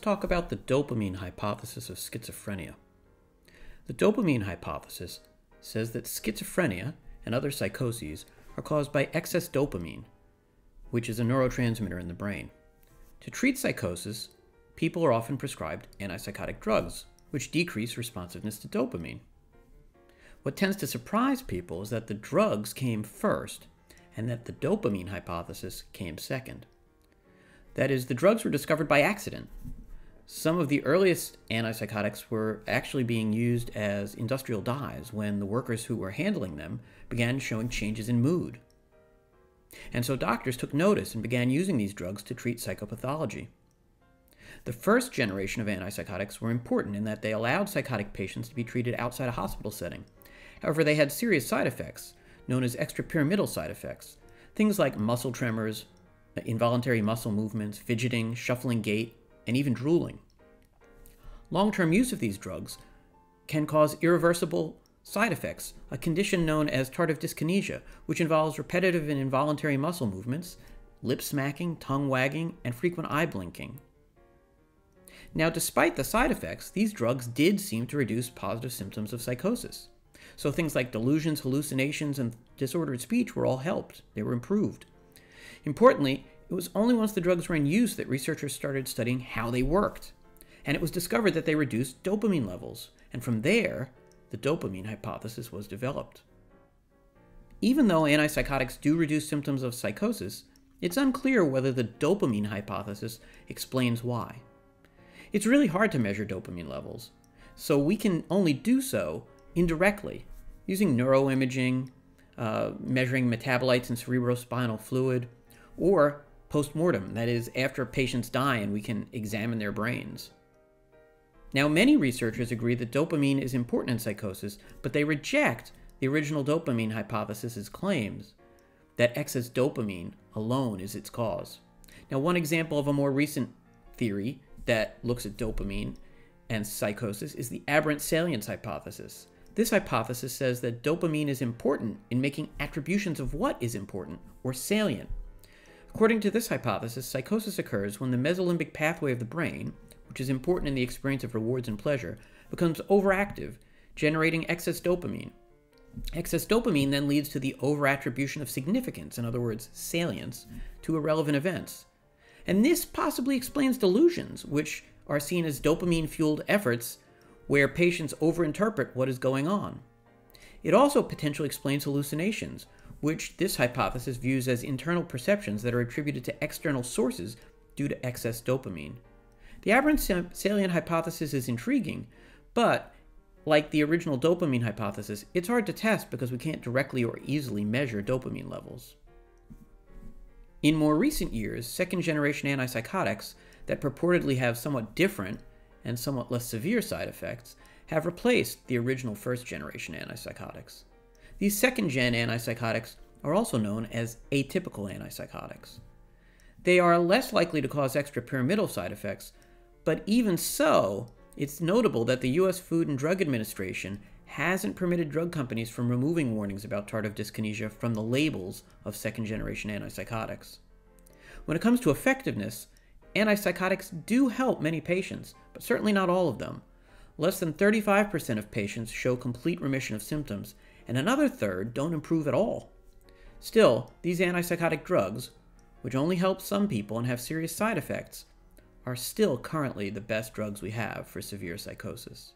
talk about the dopamine hypothesis of schizophrenia. The dopamine hypothesis says that schizophrenia and other psychoses are caused by excess dopamine, which is a neurotransmitter in the brain. To treat psychosis, people are often prescribed antipsychotic drugs, which decrease responsiveness to dopamine. What tends to surprise people is that the drugs came first and that the dopamine hypothesis came second. That is, the drugs were discovered by accident. Some of the earliest antipsychotics were actually being used as industrial dyes when the workers who were handling them began showing changes in mood. And so doctors took notice and began using these drugs to treat psychopathology. The first generation of antipsychotics were important in that they allowed psychotic patients to be treated outside a hospital setting. However, they had serious side effects, known as extrapyramidal side effects, things like muscle tremors, involuntary muscle movements, fidgeting, shuffling gait, and even drooling. Long term use of these drugs can cause irreversible side effects, a condition known as tardive dyskinesia, which involves repetitive and involuntary muscle movements, lip smacking, tongue wagging, and frequent eye blinking. Now, despite the side effects, these drugs did seem to reduce positive symptoms of psychosis. So things like delusions, hallucinations, and disordered speech were all helped, they were improved. Importantly, it was only once the drugs were in use that researchers started studying how they worked. And it was discovered that they reduced dopamine levels, and from there, the dopamine hypothesis was developed. Even though antipsychotics do reduce symptoms of psychosis, it's unclear whether the dopamine hypothesis explains why. It's really hard to measure dopamine levels, so we can only do so indirectly using neuroimaging, uh, measuring metabolites in cerebrospinal fluid, or post-mortem, that is, after patients die and we can examine their brains. Now, many researchers agree that dopamine is important in psychosis, but they reject the original dopamine hypothesis's claims that excess dopamine alone is its cause. Now, one example of a more recent theory that looks at dopamine and psychosis is the aberrant salience hypothesis. This hypothesis says that dopamine is important in making attributions of what is important, or salient. According to this hypothesis, psychosis occurs when the mesolimbic pathway of the brain, which is important in the experience of rewards and pleasure, becomes overactive, generating excess dopamine. Excess dopamine then leads to the overattribution of significance, in other words, salience, to irrelevant events. And this possibly explains delusions, which are seen as dopamine fueled efforts where patients overinterpret what is going on. It also potentially explains hallucinations, which this hypothesis views as internal perceptions that are attributed to external sources due to excess dopamine. The aberrant salient hypothesis is intriguing, but like the original dopamine hypothesis, it's hard to test because we can't directly or easily measure dopamine levels. In more recent years, second generation antipsychotics that purportedly have somewhat different and somewhat less severe side effects have replaced the original first generation antipsychotics. These second gen antipsychotics are also known as atypical antipsychotics. They are less likely to cause extrapyramidal side effects, but even so, it's notable that the US Food and Drug Administration hasn't permitted drug companies from removing warnings about tardive dyskinesia from the labels of second generation antipsychotics. When it comes to effectiveness, antipsychotics do help many patients, but certainly not all of them. Less than 35% of patients show complete remission of symptoms, and another third don't improve at all. Still, these antipsychotic drugs, which only help some people and have serious side effects, are still currently the best drugs we have for severe psychosis.